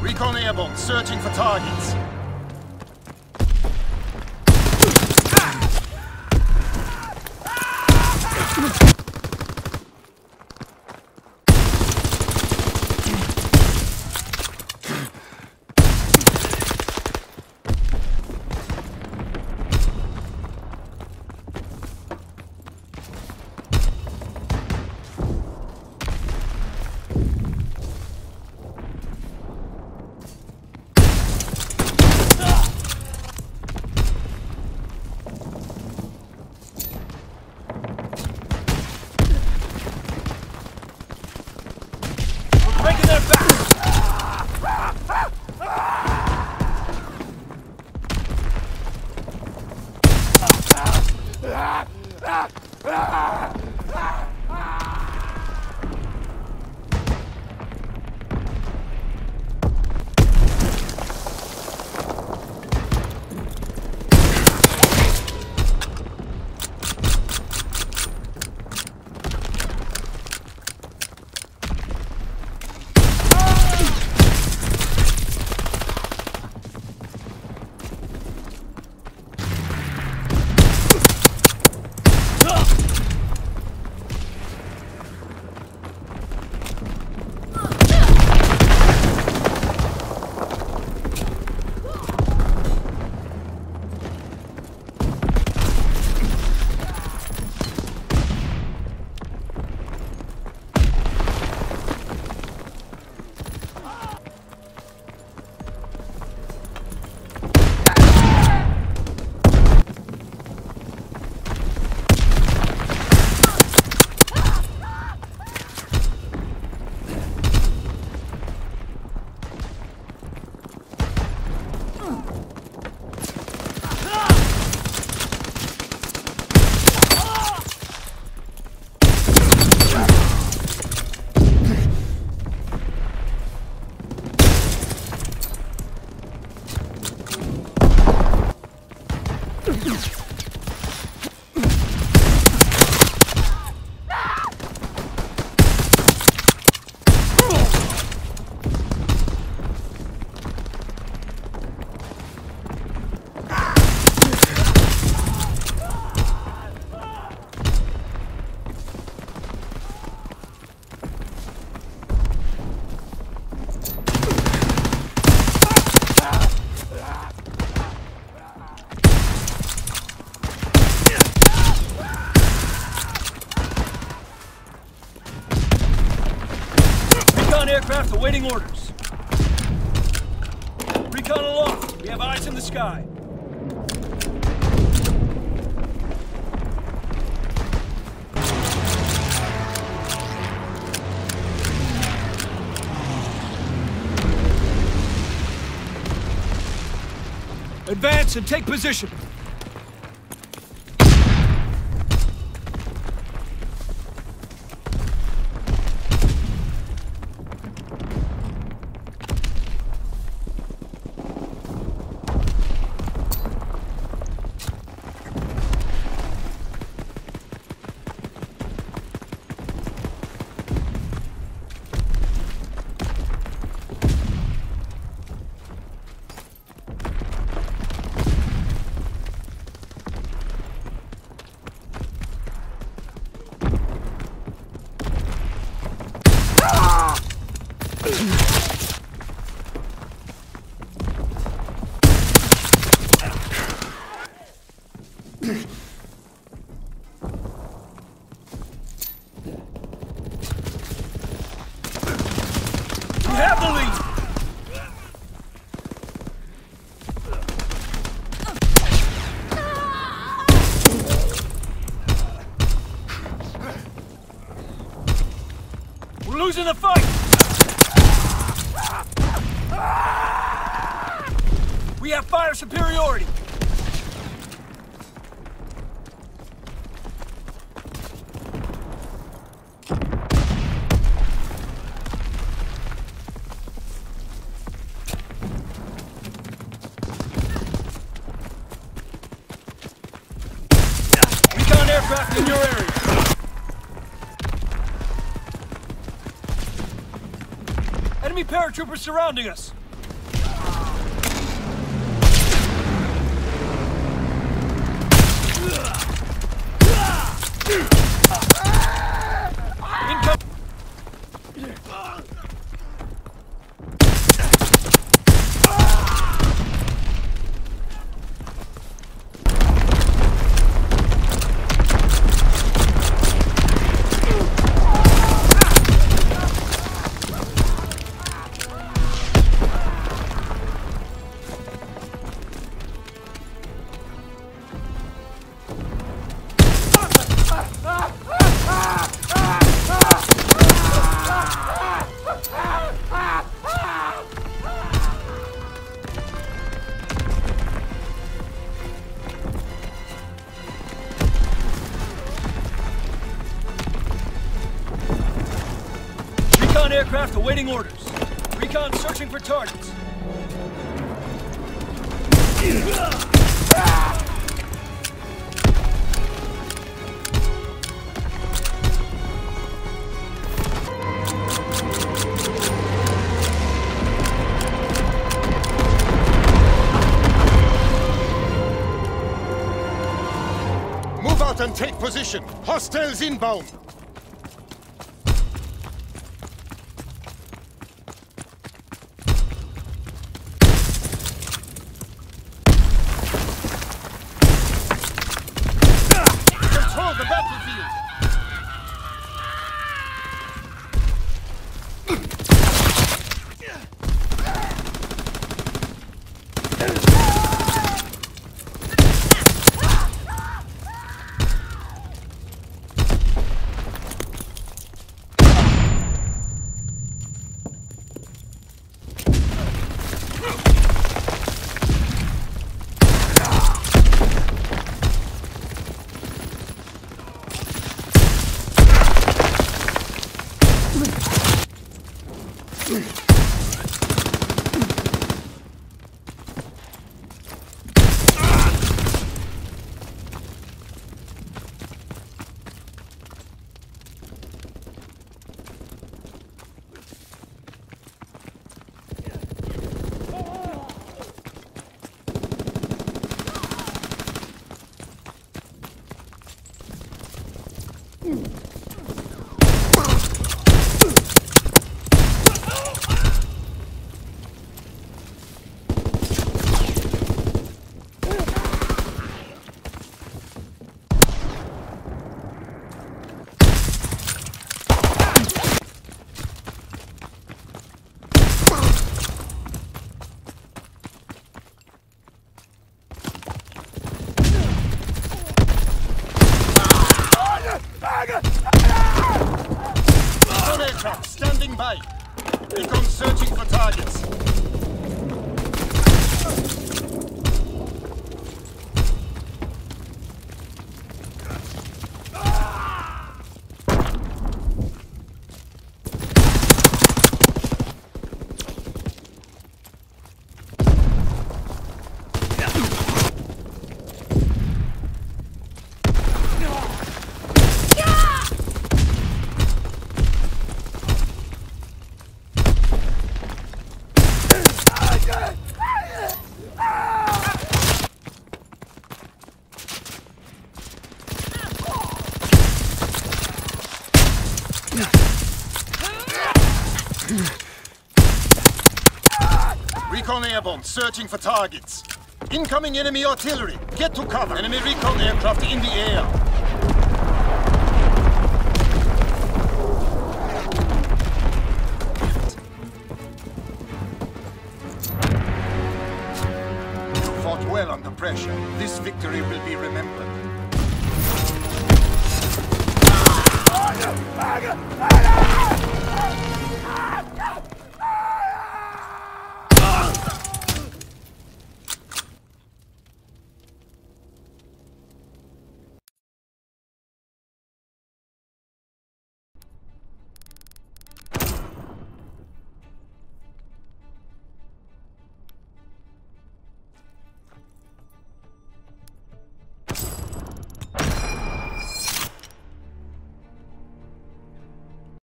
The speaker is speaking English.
Recon airborne, searching for targets. Aircraft awaiting orders. Recon aloft. We have eyes in the sky. Advance and take position. Losing the fight. We have fire superiority. Enemy paratroopers surrounding us. Awaiting orders. Recon searching for targets. Move out and take position. Hostiles inbound. The battlefield. Recon aircraft standing by. Recon searching for targets. Recon airborne, searching for targets. Incoming enemy artillery. Get to cover. Enemy recon aircraft in the air. You fought well under pressure. This victory will be remembered. Fire! Fire! Fire!